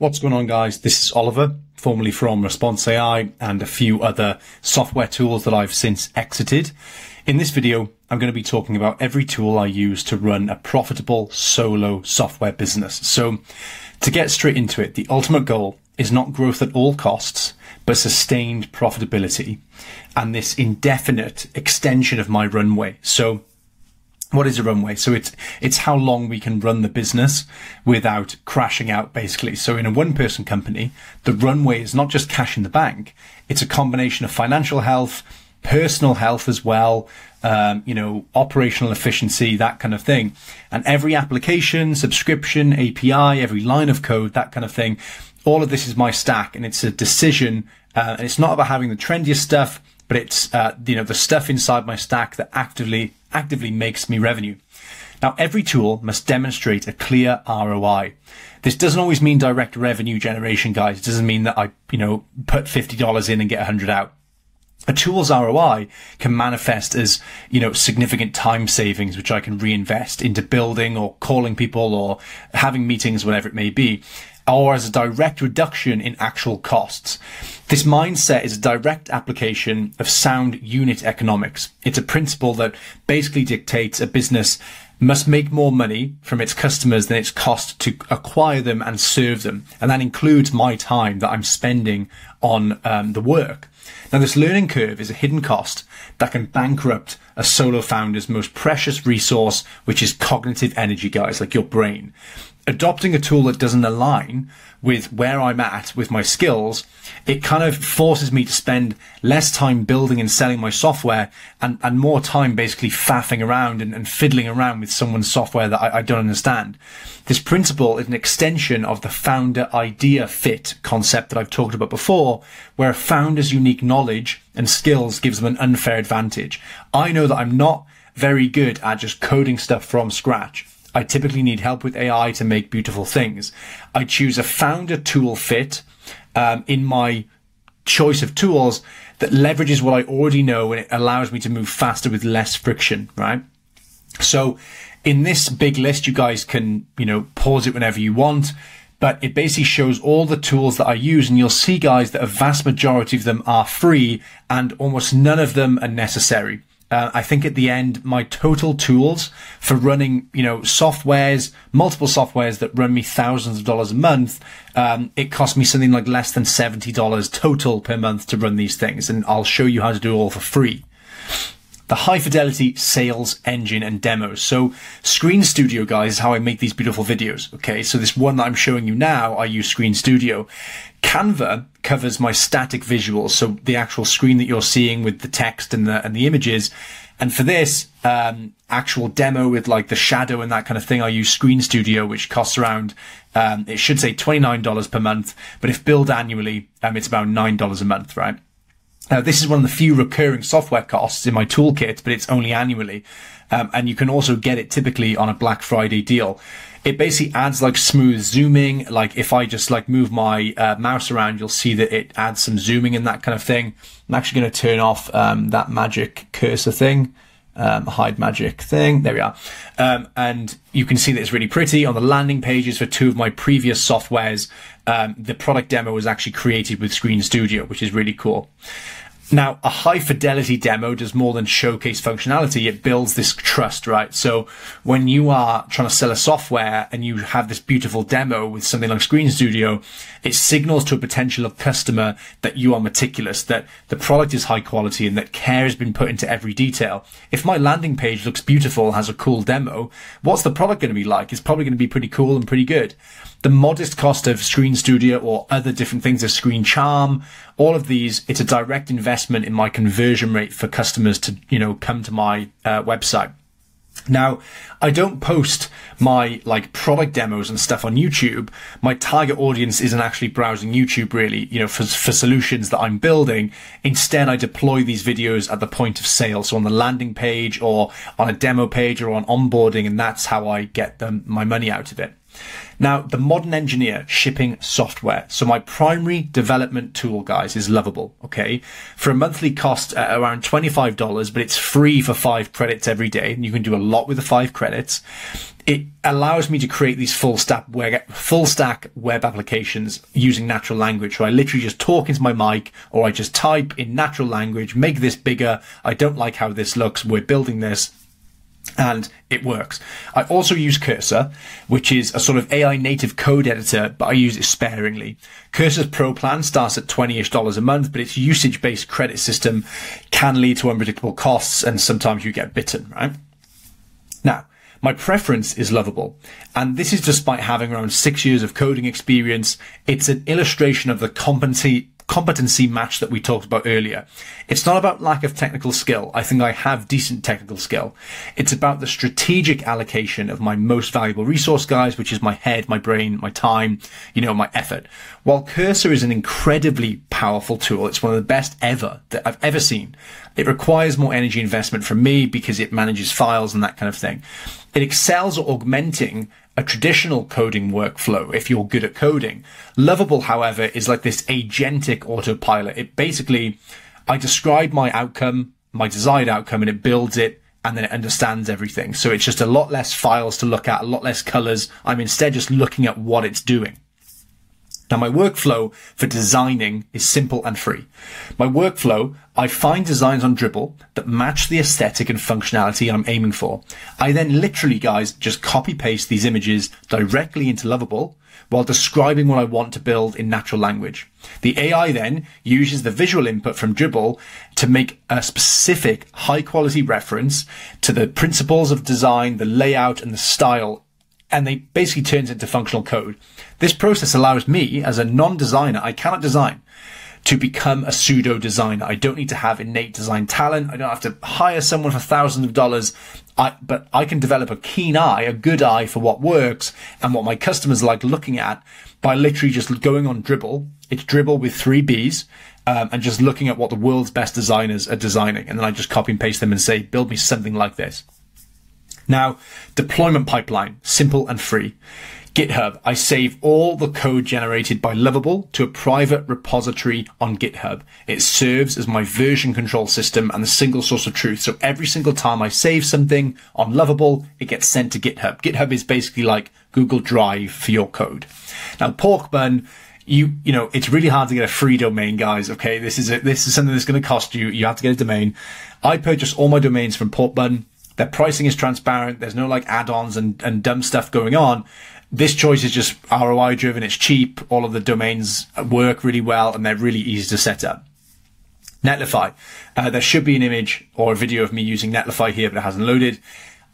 What's going on guys? This is Oliver, formerly from Response AI and a few other software tools that I've since exited. In this video, I'm going to be talking about every tool I use to run a profitable solo software business. So to get straight into it, the ultimate goal is not growth at all costs, but sustained profitability and this indefinite extension of my runway. So what is a runway? So it's it's how long we can run the business without crashing out, basically. So in a one person company, the runway is not just cash in the bank; it's a combination of financial health, personal health as well, um, you know, operational efficiency, that kind of thing. And every application, subscription, API, every line of code, that kind of thing, all of this is my stack, and it's a decision. Uh, and it's not about having the trendiest stuff, but it's uh, you know the stuff inside my stack that actively actively makes me revenue. Now, every tool must demonstrate a clear ROI. This doesn't always mean direct revenue generation, guys. It doesn't mean that I, you know, put $50 in and get 100 out. A tool's ROI can manifest as, you know, significant time savings, which I can reinvest into building or calling people or having meetings, whatever it may be or as a direct reduction in actual costs. This mindset is a direct application of sound unit economics. It's a principle that basically dictates a business must make more money from its customers than its cost to acquire them and serve them. And that includes my time that I'm spending on um, the work. Now, this learning curve is a hidden cost that can bankrupt a solo founder's most precious resource, which is cognitive energy, guys, like your brain adopting a tool that doesn't align with where I'm at with my skills, it kind of forces me to spend less time building and selling my software and, and more time basically faffing around and, and fiddling around with someone's software that I, I don't understand. This principle is an extension of the founder idea fit concept that I've talked about before, where a founder's unique knowledge and skills gives them an unfair advantage. I know that I'm not very good at just coding stuff from scratch. I typically need help with AI to make beautiful things. I choose a founder tool fit um, in my choice of tools that leverages what I already know and it allows me to move faster with less friction, right? So in this big list, you guys can, you know, pause it whenever you want, but it basically shows all the tools that I use. And you'll see guys that a vast majority of them are free and almost none of them are necessary. Uh, I think at the end, my total tools for running, you know, softwares, multiple softwares that run me thousands of dollars a month, um, it cost me something like less than $70 total per month to run these things. And I'll show you how to do all for free the high fidelity sales engine and demos. So Screen Studio, guys, is how I make these beautiful videos. Okay. So this one that I'm showing you now, I use Screen Studio. Canva covers my static visuals. So the actual screen that you're seeing with the text and the, and the images. And for this, um, actual demo with like the shadow and that kind of thing, I use Screen Studio, which costs around, um, it should say $29 per month. But if billed annually, um, it's about $9 a month, right? Now, this is one of the few recurring software costs in my toolkit, but it's only annually. Um, and you can also get it typically on a Black Friday deal. It basically adds like smooth zooming. Like if I just like move my uh, mouse around, you'll see that it adds some zooming and that kind of thing. I'm actually going to turn off um, that magic cursor thing. Um, hide magic thing. There we are. Um, and you can see that it's really pretty on the landing pages for two of my previous softwares. Um, the product demo was actually created with Screen Studio, which is really cool. Now, a high fidelity demo does more than showcase functionality. It builds this trust, right? So when you are trying to sell a software and you have this beautiful demo with something like Screen Studio, it signals to a potential of customer that you are meticulous, that the product is high quality and that care has been put into every detail. If my landing page looks beautiful, has a cool demo, what's the product going to be like? It's probably going to be pretty cool and pretty good the modest cost of Screen Studio or other different things of Screen Charm, all of these, it's a direct investment in my conversion rate for customers to, you know, come to my uh, website. Now, I don't post my like product demos and stuff on YouTube. My target audience isn't actually browsing YouTube really, you know, for, for solutions that I'm building. Instead, I deploy these videos at the point of sale. So on the landing page or on a demo page or on onboarding. And that's how I get them, my money out of it. Now, the modern engineer shipping software. So my primary development tool, guys, is Lovable. Okay. For a monthly cost at around $25, but it's free for five credits every day. And you can do a lot with the five credits. It allows me to create these full stack web, full stack web applications using natural language. So I literally just talk into my mic or I just type in natural language, make this bigger. I don't like how this looks. We're building this and it works. I also use Cursor, which is a sort of AI native code editor, but I use it sparingly. Cursor's Pro plan starts at 20-ish dollars a month, but its usage-based credit system can lead to unpredictable costs, and sometimes you get bitten, right? Now, my preference is lovable, and this is despite having around six years of coding experience. It's an illustration of the competency competency match that we talked about earlier. It's not about lack of technical skill. I think I have decent technical skill. It's about the strategic allocation of my most valuable resource, guys, which is my head, my brain, my time, you know, my effort. While Cursor is an incredibly powerful tool, it's one of the best ever that I've ever seen. It requires more energy investment from me because it manages files and that kind of thing. It excels at augmenting a traditional coding workflow if you're good at coding. Lovable, however, is like this agentic autopilot. It basically, I describe my outcome, my desired outcome, and it builds it and then it understands everything. So it's just a lot less files to look at, a lot less colors. I'm instead just looking at what it's doing. Now, my workflow for designing is simple and free. My workflow, I find designs on Dribbble that match the aesthetic and functionality I'm aiming for. I then literally, guys, just copy paste these images directly into Lovable while describing what I want to build in natural language. The AI then uses the visual input from Dribbble to make a specific high quality reference to the principles of design, the layout and the style and they basically turns into functional code. This process allows me, as a non-designer, I cannot design, to become a pseudo designer. I don't need to have innate design talent. I don't have to hire someone for thousands of dollars. I, but I can develop a keen eye, a good eye for what works and what my customers like looking at by literally just going on Dribbble. It's Dribbble with three B's. Um, and just looking at what the world's best designers are designing. And then I just copy and paste them and say, build me something like this. Now, deployment pipeline, simple and free. GitHub, I save all the code generated by Lovable to a private repository on GitHub. It serves as my version control system and the single source of truth. So every single time I save something on Lovable, it gets sent to GitHub. GitHub is basically like Google Drive for your code. Now, Porkbun, you you know it's really hard to get a free domain guys okay this is a, this is something that's going to cost you you have to get a domain i purchase all my domains from porkbun their pricing is transparent. There's no like add-ons and, and dumb stuff going on. This choice is just ROI driven. It's cheap. All of the domains work really well and they're really easy to set up. Netlify. Uh, there should be an image or a video of me using Netlify here, but it hasn't loaded.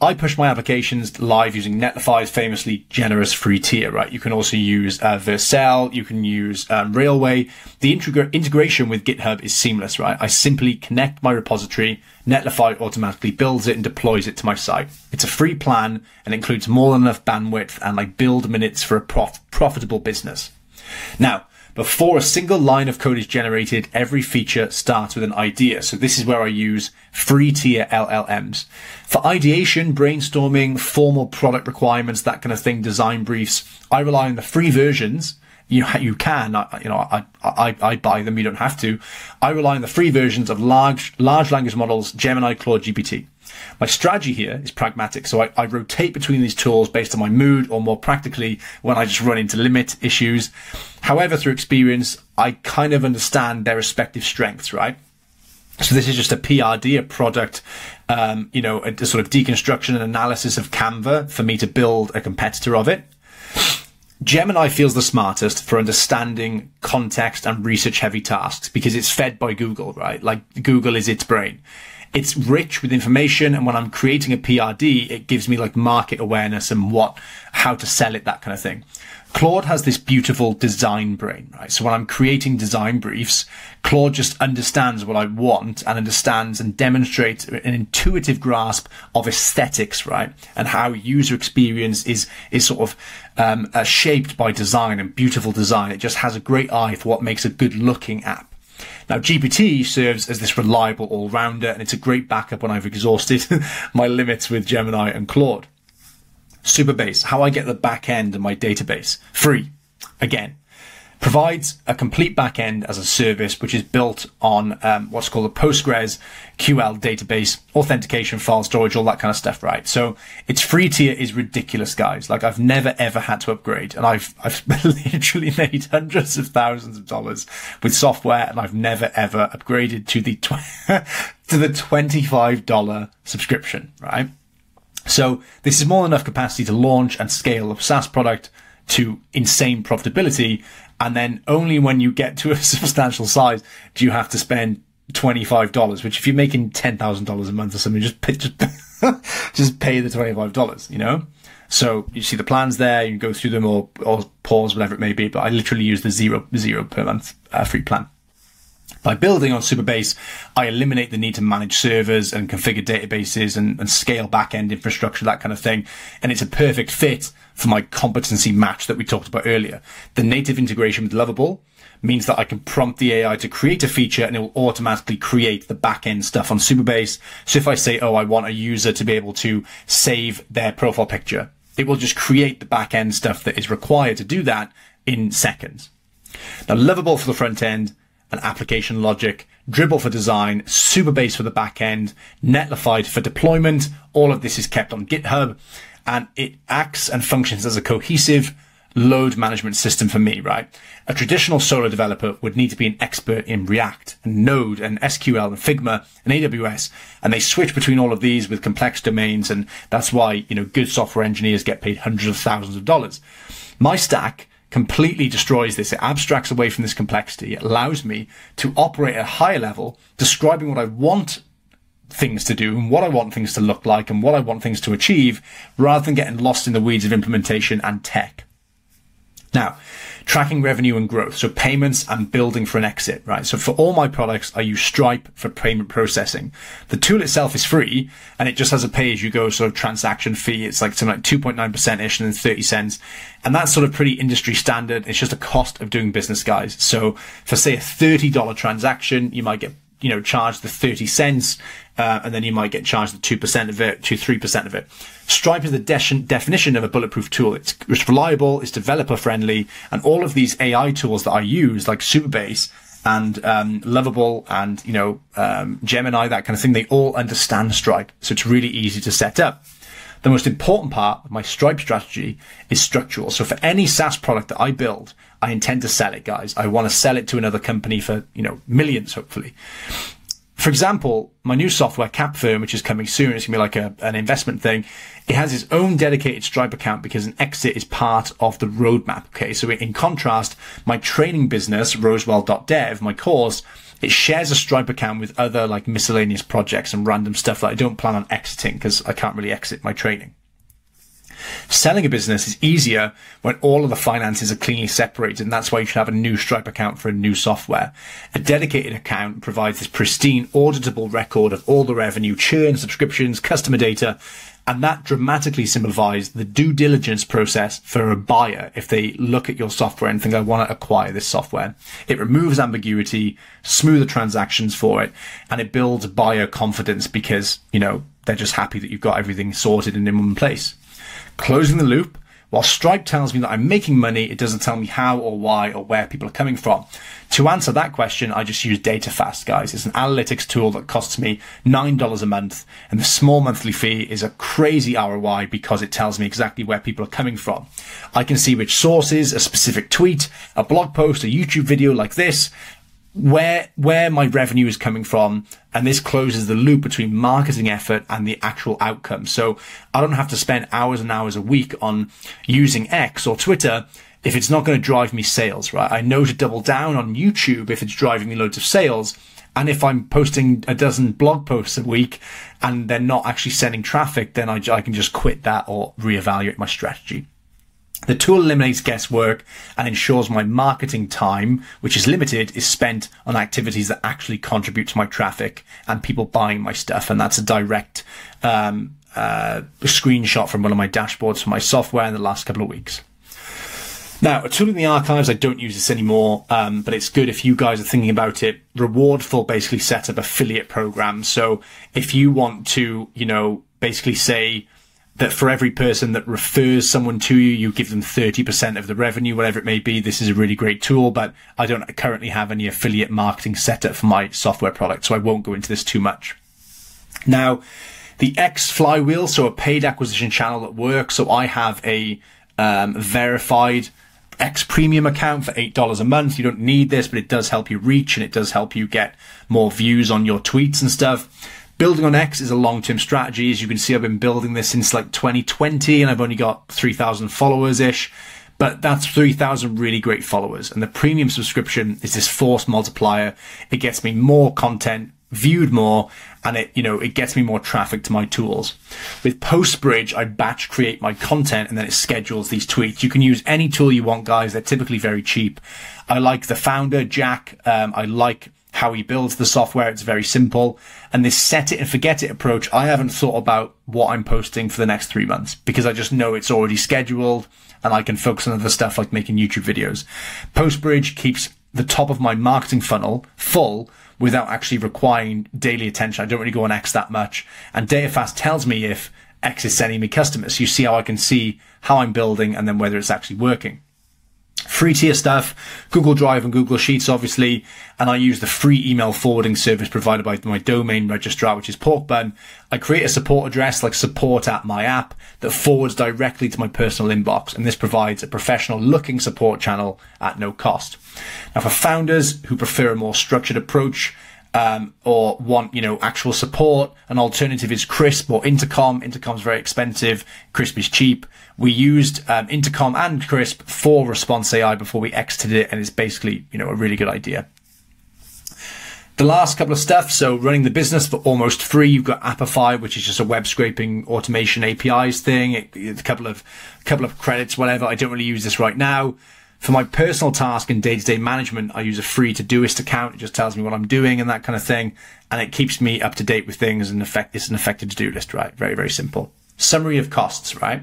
I push my applications live using Netlify's famously generous free tier, right? You can also use uh, Vercel, you can use um, Railway. The integra- integration with GitHub is seamless, right? I simply connect my repository, Netlify automatically builds it and deploys it to my site. It's a free plan and includes more than enough bandwidth and like build minutes for a prof- profitable business. Now, before a single line of code is generated, every feature starts with an idea. So this is where I use free tier LLMs. For ideation, brainstorming, formal product requirements, that kind of thing, design briefs, I rely on the free versions you you can you know I, I I buy them you don't have to I rely on the free versions of large large language models Gemini Claude GPT my strategy here is pragmatic. So I, I, rotate between these tools based on my mood or more practically when I just run into limit issues. However, through experience, I kind of understand their respective strengths, right? So this is just a PRD, a product, um, you know, a, a sort of deconstruction and analysis of Canva for me to build a competitor of it. Gemini feels the smartest for understanding context and research heavy tasks because it's fed by Google, right? Like Google is its brain it's rich with information. And when I'm creating a PRD, it gives me like market awareness and what, how to sell it, that kind of thing. Claude has this beautiful design brain, right? So when I'm creating design briefs, Claude just understands what I want and understands and demonstrates an intuitive grasp of aesthetics, right? And how user experience is, is sort of, um, uh, shaped by design and beautiful design. It just has a great eye for what makes a good looking app. Now, GPT serves as this reliable all-rounder, and it's a great backup when I've exhausted my limits with Gemini and Claude. Supabase, how I get the back end of my database. Free. Again, provides a complete backend as a service, which is built on um, what's called a Postgres QL database, authentication, file storage, all that kind of stuff, right? So its free tier is ridiculous, guys. Like I've never ever had to upgrade, and I've I've literally made hundreds of thousands of dollars with software, and I've never ever upgraded to the tw- to the twenty five dollar subscription, right? So this is more than enough capacity to launch and scale a SaaS product to insane profitability and then only when you get to a substantial size do you have to spend $25, which if you're making $10,000 a month or something, just pay, just, just pay the $25, you know? So you see the plans there, you go through them or, or pause, whatever it may be, but I literally use the zero, zero per month uh, free plan. By building on Supabase, I eliminate the need to manage servers and configure databases and, and scale backend infrastructure, that kind of thing. And it's a perfect fit for my competency match that we talked about earlier. The native integration with Lovable means that I can prompt the AI to create a feature and it will automatically create the backend stuff on Supabase. So if I say, oh, I want a user to be able to save their profile picture, it will just create the backend stuff that is required to do that in seconds. Now, Lovable for the front end, and application logic, Dribbble for design, Supabase for the back end, Netlify for deployment. All of this is kept on GitHub and it acts and functions as a cohesive load management system for me, right? A traditional solo developer would need to be an expert in React and Node and SQL and Figma and AWS. And they switch between all of these with complex domains. And that's why, you know, good software engineers get paid hundreds of thousands of dollars. My stack completely destroys this. It abstracts away from this complexity. It allows me to operate at a higher level, describing what I want things to do and what I want things to look like and what I want things to achieve rather than getting lost in the weeds of implementation and tech. Now, tracking revenue and growth. So payments and building for an exit, right? So for all my products, I use Stripe for payment processing. The tool itself is free and it just has a pay as you go sort of transaction fee. It's like something like 2.9% ish and then 30 cents. And that's sort of pretty industry standard. It's just a cost of doing business, guys. So for say a $30 transaction, you might get you know, charged the 30 cents, uh, and then you might get charged the 2% of it to 3% of it. Stripe is the de- definition of a bulletproof tool. It's, it's reliable, it's developer friendly, and all of these AI tools that I use, like Supabase, and um, Lovable and, you know, um, Gemini, that kind of thing, they all understand Stripe. So it's really easy to set up. The most important part of my Stripe strategy is structural. So for any SaaS product that I build, I intend to sell it, guys. I want to sell it to another company for, you know, millions, hopefully. For example, my new software, Capfirm, which is coming soon, it's going to be like a, an investment thing. It has its own dedicated Stripe account because an exit is part of the roadmap. Okay. So in contrast, my training business, rosewell.dev, my course, it shares a Stripe account with other like miscellaneous projects and random stuff that I don't plan on exiting because I can't really exit my training. Selling a business is easier when all of the finances are cleanly separated, and that's why you should have a new Stripe account for a new software. A dedicated account provides this pristine, auditable record of all the revenue, churn, subscriptions, customer data, and that dramatically simplifies the due diligence process for a buyer if they look at your software and think, I want to acquire this software. It removes ambiguity, smoother transactions for it, and it builds buyer confidence because, you know, they're just happy that you've got everything sorted and in one place. Closing the loop while Stripe tells me that I'm making money, it doesn't tell me how or why or where people are coming from. To answer that question, I just use DataFast, guys. It's an analytics tool that costs me $9 a month, and the small monthly fee is a crazy ROI because it tells me exactly where people are coming from. I can see which sources, a specific tweet, a blog post, a YouTube video like this, where where my revenue is coming from and this closes the loop between marketing effort and the actual outcome so i don't have to spend hours and hours a week on using x or twitter if it's not going to drive me sales right i know to double down on youtube if it's driving me loads of sales and if I'm posting a dozen blog posts a week and they're not actually sending traffic, then I, I can just quit that or reevaluate my strategy. The tool eliminates guesswork and ensures my marketing time, which is limited, is spent on activities that actually contribute to my traffic and people buying my stuff. And that's a direct um, uh, screenshot from one of my dashboards for my software in the last couple of weeks. Now, a tool in the archives, I don't use this anymore, um, but it's good if you guys are thinking about it. Rewardful basically set up affiliate programs. So if you want to, you know, basically say, that for every person that refers someone to you, you give them 30% of the revenue, whatever it may be. This is a really great tool, but I don't currently have any affiliate marketing set up for my software product, so I won't go into this too much. Now, the X flywheel, so a paid acquisition channel that works. So I have a um, verified X premium account for $8 a month. You don't need this, but it does help you reach and it does help you get more views on your tweets and stuff. Building on X is a long-term strategy. As you can see, I've been building this since like 2020 and I've only got 3,000 followers ish. But that's 3,000 really great followers. And the premium subscription is this force multiplier. It gets me more content, viewed more, and it, you know, it gets me more traffic to my tools. With Postbridge, I batch create my content and then it schedules these tweets. You can use any tool you want, guys. They're typically very cheap. I like the founder, Jack. Um, I like how he builds the software. It's very simple. And this set it and forget it approach, I haven't thought about what I'm posting for the next three months because I just know it's already scheduled and I can focus on other stuff like making YouTube videos. Postbridge keeps the top of my marketing funnel full without actually requiring daily attention. I don't really go on X that much. And DataFast tells me if X is sending me customers. You see how I can see how I'm building and then whether it's actually working free tier stuff, Google Drive and Google Sheets, obviously, and I use the free email forwarding service provided by my domain registrar, which is Porkbun. I create a support address like support at my app that forwards directly to my personal inbox, and this provides a professional looking support channel at no cost. Now, for founders who prefer a more structured approach, um, or want, you know, actual support. An alternative is Crisp or Intercom. Intercom's very expensive. Crisp is cheap. We used um, Intercom and Crisp for Response AI before we exited it, and it's basically, you know, a really good idea. The last couple of stuff, so running the business for almost free, you've got Apify, which is just a web scraping automation APIs thing. It, a couple of, couple of credits, whatever. I don't really use this right now. For my personal task and day to day management, I use a free Todoist account. It just tells me what I'm doing and that kind of thing. And it keeps me up to date with things and effect, it's an effective to do list, right? Very, very simple. Summary of costs, right?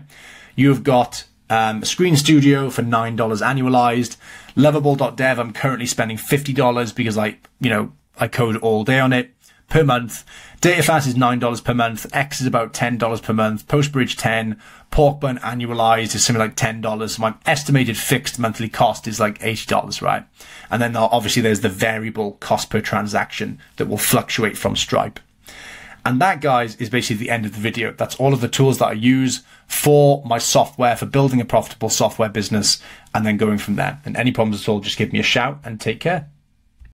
You've got um, Screen Studio for $9 annualized. Lovable.dev, I'm currently spending $50 because I, you know, I code all day on it per month. DataFast is $9 per month. X is about $10 per month. Postbridge 10. Porkbun annualized is something like $10. So my estimated fixed monthly cost is like $80, right? And then obviously there's the variable cost per transaction that will fluctuate from Stripe. And that, guys, is basically the end of the video. That's all of the tools that I use for my software, for building a profitable software business, and then going from there. And any problems at all, just give me a shout and take care.